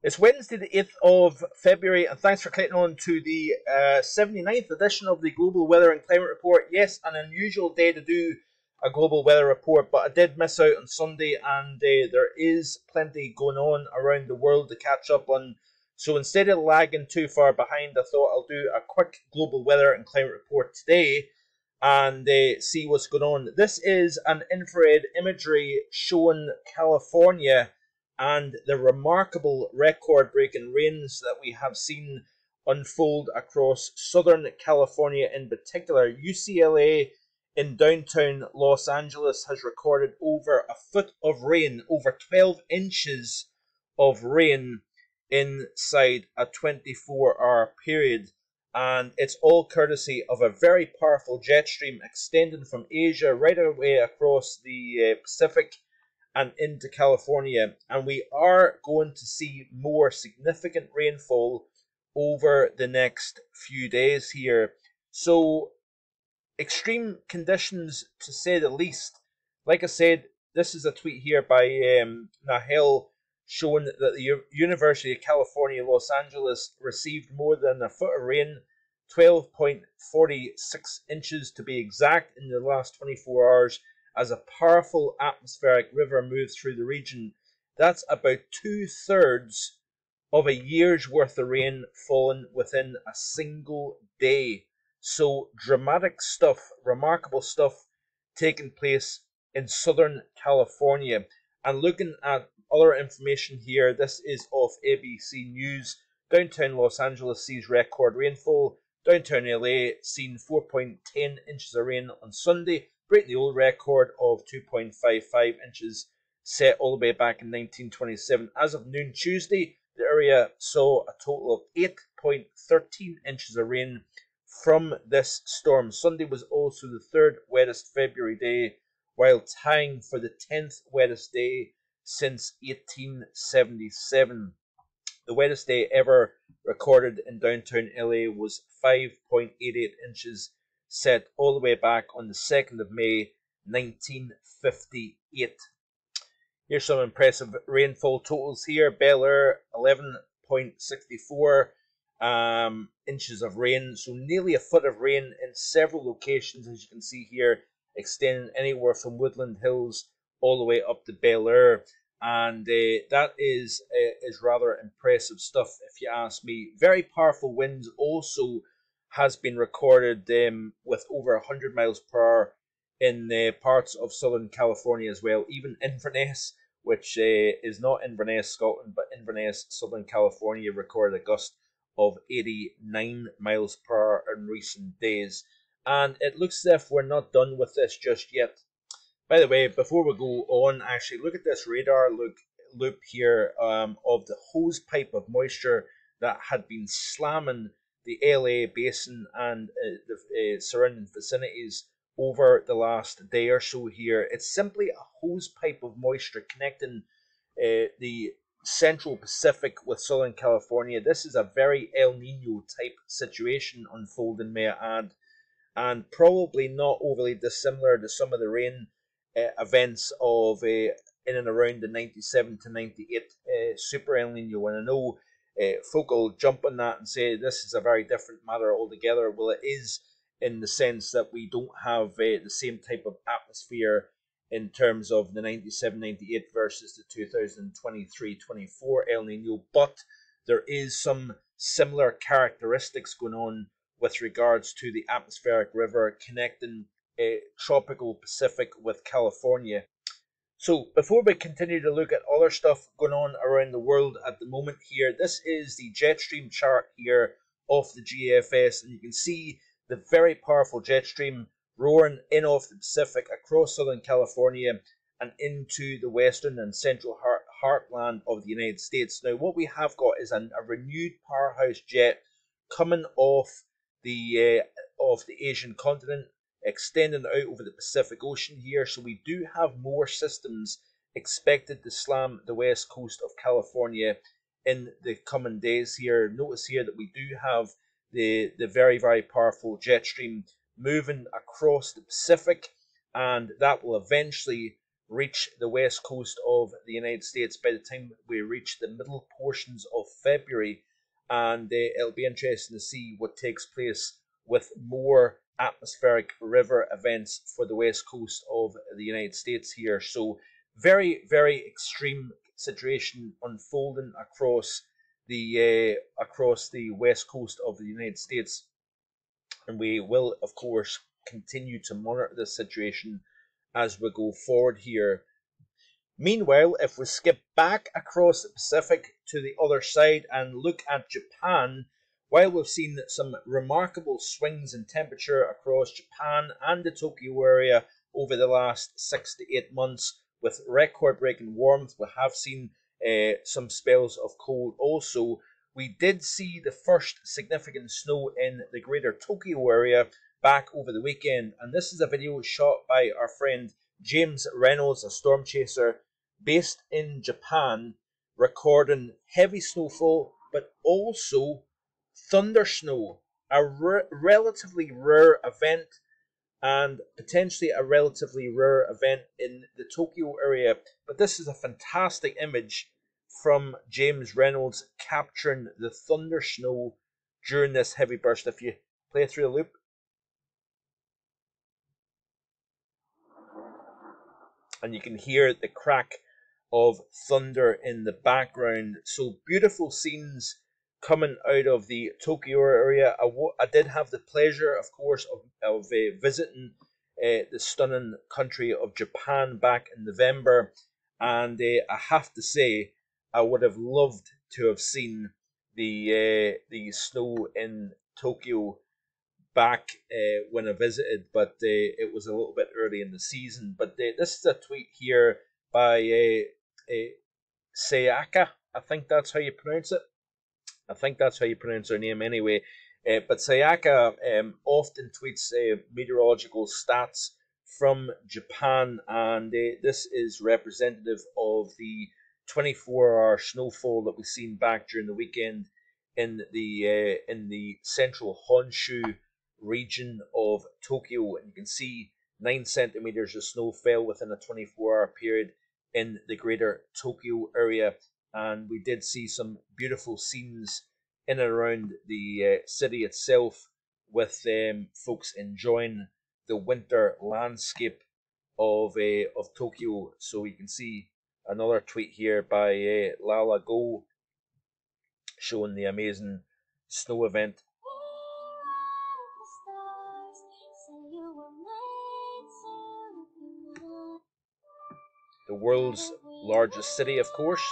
It's Wednesday, the 8th of February, and thanks for clicking on to the uh, 79th edition of the Global Weather and Climate Report. Yes, an unusual day to do a global weather report, but I did miss out on Sunday, and uh, there is plenty going on around the world to catch up on. So instead of lagging too far behind, I thought I'll do a quick global weather and climate report today and uh, see what's going on. This is an infrared imagery showing California and the remarkable record breaking rains that we have seen unfold across Southern California in particular. UCLA in downtown Los Angeles has recorded over a foot of rain, over 12 inches of rain inside a 24 hour period. And it's all courtesy of a very powerful jet stream extending from Asia right away across the uh, Pacific and into California. And we are going to see more significant rainfall over the next few days here. So, extreme conditions to say the least. Like I said, this is a tweet here by um, Nahel showing that the U- University of California, Los Angeles received more than a foot of rain, 12.46 inches to be exact, in the last 24 hours as a powerful atmospheric river moves through the region. That's about two thirds of a year's worth of rain fallen within a single day. So dramatic stuff, remarkable stuff taking place in Southern California. And looking at other information here, this is off ABC News. Downtown Los Angeles sees record rainfall. Downtown LA seen 4.10 inches of rain on Sunday breaking the old record of 2.55 inches set all the way back in 1927. As of noon Tuesday, the area saw a total of 8.13 inches of rain from this storm. Sunday was also the third wettest February day, while tying for the 10th wettest day since 1877. The wettest day ever recorded in downtown LA was 5.88 inches set all the way back on the 2nd of May 1958. Here's some impressive rainfall totals here. Bel Air 11.64 um, inches of rain, so nearly a foot of rain in several locations, as you can see here, extending anywhere from Woodland Hills all the way up to Bel Air. And uh, that is uh, is rather impressive stuff, if you ask me. Very powerful winds also has been recorded um, with over 100 miles per hour in uh, parts of Southern California as well. Even Inverness, which uh, is not Inverness, Scotland, but Inverness, Southern California, recorded a gust of 89 miles per hour in recent days. And it looks as if we're not done with this just yet. By the way, before we go on, actually look at this radar look loop here um, of the hose pipe of moisture that had been slamming the LA basin and uh, the uh, surrounding vicinities over the last day or so here. It's simply a hose pipe of moisture connecting uh, the central Pacific with Southern California. This is a very El Nino type situation unfolding, may I add, and probably not overly dissimilar to some of the rain uh, events of uh, in and around the 97 to 98 uh, Super El Nino. And I know uh, folk will jump on that and say this is a very different matter altogether. Well, it is in the sense that we don't have uh, the same type of atmosphere in terms of the 97 98 versus the 2023 24 El Nino, but there is some similar characteristics going on with regards to the atmospheric river connecting a uh, tropical Pacific with California. So before we continue to look at other stuff going on around the world at the moment here, this is the jet stream chart here of the GFS, and you can see the very powerful jet stream roaring in off the Pacific across Southern California and into the western and central heart, heartland of the United States. Now, what we have got is an, a renewed powerhouse jet coming off the uh, the Asian continent extending out over the Pacific Ocean here. So we do have more systems expected to slam the west coast of California in the coming days here. Notice here that we do have the, the very, very powerful jet stream moving across the Pacific, and that will eventually reach the west coast of the United States by the time we reach the middle portions of February. And uh, it'll be interesting to see what takes place with more atmospheric river events for the west coast of the United States here. So, very, very extreme situation unfolding across the uh, across the west coast of the United States, and we will, of course, continue to monitor this situation as we go forward here. Meanwhile, if we skip back across the Pacific to the other side and look at Japan, while we've seen some remarkable swings in temperature across Japan and the Tokyo area over the last six to eight months, with record breaking warmth, we have seen uh, some spells of cold also. We did see the first significant snow in the greater Tokyo area back over the weekend, and this is a video shot by our friend James Reynolds, a storm chaser based in Japan, recording heavy snowfall but also thunder snow, a relatively rare event and potentially a relatively rare event in the Tokyo area. But this is a fantastic image from James Reynolds capturing the thunder snow during this heavy burst. If you play through the loop, and you can hear the crack of thunder in the background. So beautiful scenes coming out of the Tokyo area. I, I did have the pleasure, of course, of, of uh, visiting uh, the stunning country of Japan back in November, and uh, I have to say, I would have loved to have seen the uh, the snow in Tokyo back uh, when I visited, but uh, it was a little bit early in the season. But this is a tweet here by Sayaka. I think that's how you pronounce it. I think that's how you pronounce her name anyway. Uh, but Sayaka um, often tweets uh, meteorological stats from Japan, and uh, this is representative of the 24-hour snowfall that we've seen back during the weekend in the in the central Honshu region of Tokyo, and you can see nine centimeters of snow fell within a 24 hour period in the greater Tokyo area. And we did see some beautiful scenes in and around the uh, city itself with um, folks enjoying the winter landscape of uh, of Tokyo. So you can see another tweet here by uh, Lala Go showing the amazing snow event the world's largest city, of course.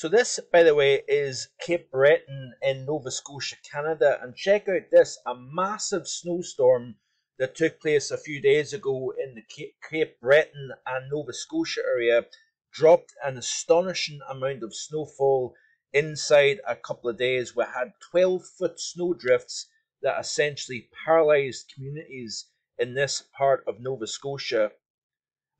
So this, by the way, is Cape Breton in Nova Scotia, Canada. And check out this, a massive snowstorm that took place a few days ago in the Cape Breton and Nova Scotia area dropped an astonishing amount of snowfall inside a couple of days. We had 12 foot snow drifts that essentially paralyzed communities in this part of Nova Scotia.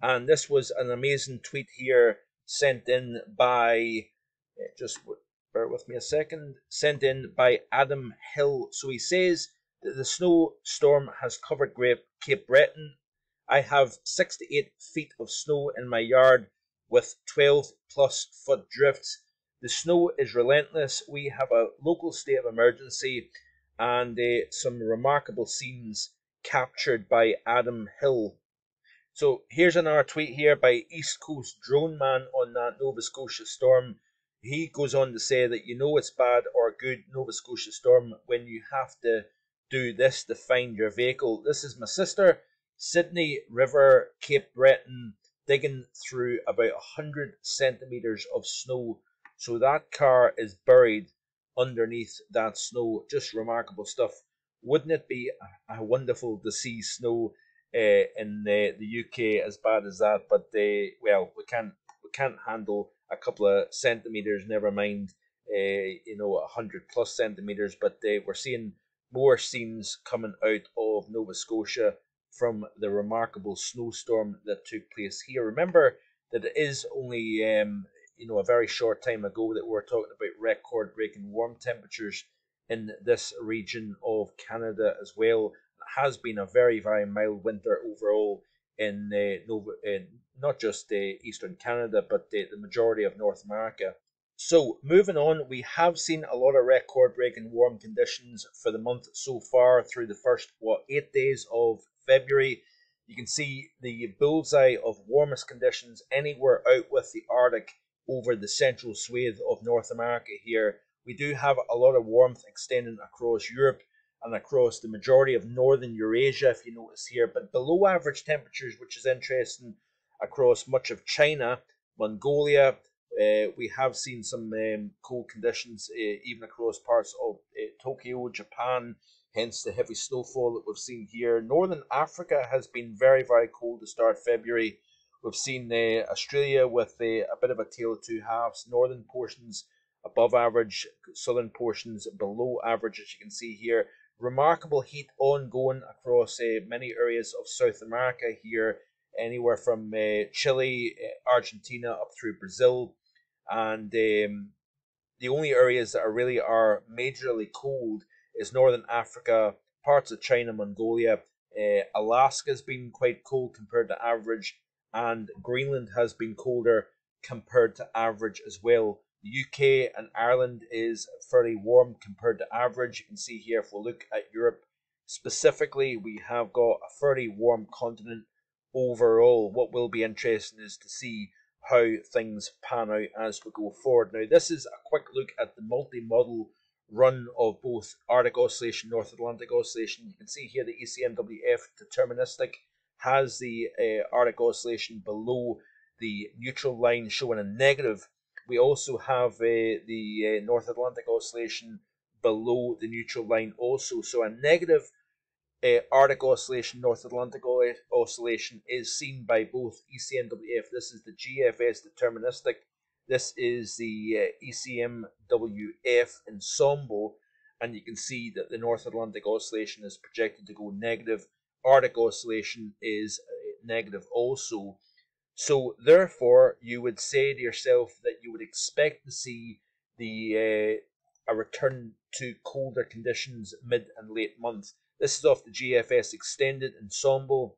And this was an amazing tweet here sent in by, just bear with me a second, sent in by Adam Hill. So he says that the snowstorm has covered Cape Breton. I have 68 feet of snow in my yard with 12 plus foot drifts. The snow is relentless. We have a local state of emergency and uh, some remarkable scenes captured by Adam Hill. So here's another tweet here by East Coast Drone Man on that Nova Scotia storm. He goes on to say that you know it's bad or good Nova Scotia storm when you have to do this to find your vehicle. This is my sister, Sydney River, Cape Breton, digging through about 100 centimetres of snow. So that car is buried underneath that snow. Just remarkable stuff. Wouldn't it be wonderful to see snow uh, in the, the UK as bad as that? But they, well, we can't can't handle a couple of centimeters. Never mind, uh, you know, a hundred plus centimeters. But uh, we're seeing more scenes coming out of Nova Scotia from the remarkable snowstorm that took place here. Remember that it is only um, you know a very short time ago that we're talking about record breaking warm temperatures in this region of Canada as well. It has been a very very mild winter overall in in not just Eastern Canada, but the majority of North America. So, moving on, we have seen a lot of record breaking warm conditions for the month so far through the first, what, eight days of February. You can see the bullseye of warmest conditions anywhere out with the Arctic over the central swathe of North America here. We do have a lot of warmth extending across Europe and across the majority of northern Eurasia, if you notice here, but below average temperatures, which is interesting across much of China, Mongolia, uh, we have seen some um, cold conditions uh, even across parts of uh, Tokyo, Japan, hence the heavy snowfall that we've seen here. Northern Africa has been very, very cold to start February. We've seen Australia with a bit of a tale of two halves. Northern portions above average, southern portions below average, as you can see here. Remarkable heat ongoing across uh, many areas of South America here, anywhere from Chile, Argentina, up through Brazil and um, the only areas that are really are majorly cold is northern Africa, parts of China, Mongolia. Uh, Alaska's been quite cold compared to average, and Greenland has been colder compared to average as well. The UK and Ireland is fairly warm compared to average. You can see here if we look at Europe specifically, we have got a fairly warm continent overall. What will be interesting is to see how things pan out as we go forward. Now, this is a quick look at the multi-model run of both Arctic Oscillation, North Atlantic Oscillation. You can see here the ECMWF deterministic has the uh, Arctic Oscillation below the neutral line showing a negative. We also have uh, the uh, North Atlantic Oscillation below the neutral line also. So a negative uh, Arctic Oscillation, North Atlantic Oscillation is seen by both ECMWF. This is the GFS deterministic. This is the uh, ECMWF ensemble. And you can see that the North Atlantic Oscillation is projected to go negative. Arctic Oscillation is uh, negative also. So therefore, you would say to yourself that you would expect to see the uh, a return to colder conditions mid and late month. This is off the GFS Extended Ensemble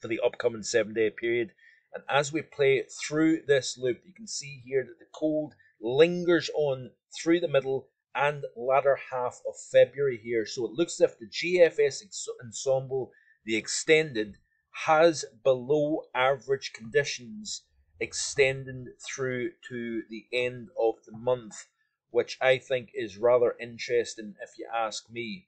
for the upcoming seven day period. And as we play through this loop, you can see here that the cold lingers on through the middle and latter half of February here. So it looks as if the GFS Ensemble, the Extended, has below average conditions extending through to the end of the month, which I think is rather interesting if you ask me.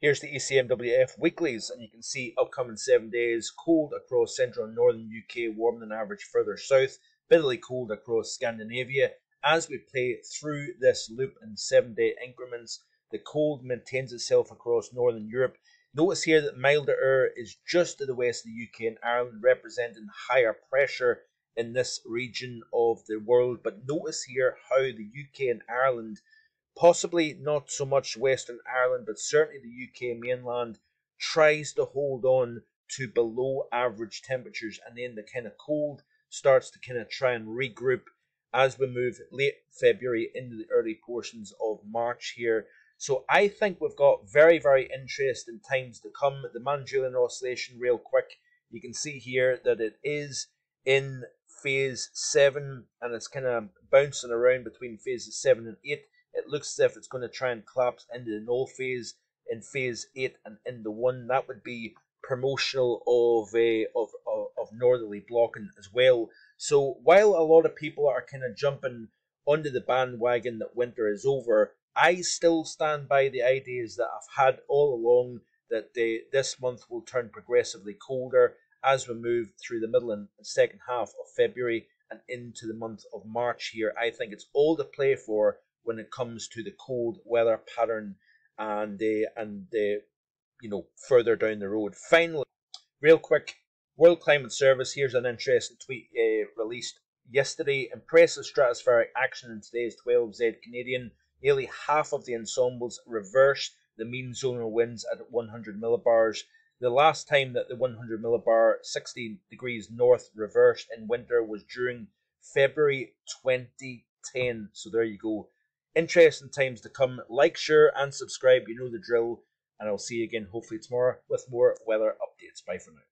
Here's the ECMWF weeklies, and you can see upcoming seven days cold across central and northern UK, warmer than average further south, bitterly cold across Scandinavia. As we play through this loop in seven day increments, the cold maintains itself across northern Europe. Notice here that milder air is just to the west of the UK and Ireland, representing higher pressure in this region of the world. But notice here how the UK and Ireland possibly not so much Western Ireland, but certainly the UK mainland tries to hold on to below average temperatures, and then the kind of cold starts to kind of try and regroup as we move late February into the early portions of March here. So I think we've got very, very interesting times to come. The Madden-Julian oscillation, real quick, you can see here that it is in phase 7 and it's kind of bouncing around between phases 7 and 8. It looks as if it's going to try and collapse into the null phase in phase 8 and in the 1. That would be promotional of, a of, of, of northerly blocking as well. So while a lot of people are kind of jumping onto the bandwagon that winter is over, I still stand by the ideas that I've had all along that this month will turn progressively colder as we move through the middle and second half of February and into the month of March here. I think it's all to play for when it comes to the cold weather pattern and uh, and uh, you know further down the road. Finally, real quick, World Climate Service. Here's an interesting tweet uh, released yesterday. Impressive stratospheric action in today's 12Z Canadian. Nearly half of the ensembles reversed the mean zonal winds at 100 millibars. The last time that the 100 millibar 60 degrees north reversed in winter was during February 2010. So there you go interesting times to come. Like, share, and subscribe. You know the drill. And I'll see you again hopefully tomorrow with more weather updates. Bye for now.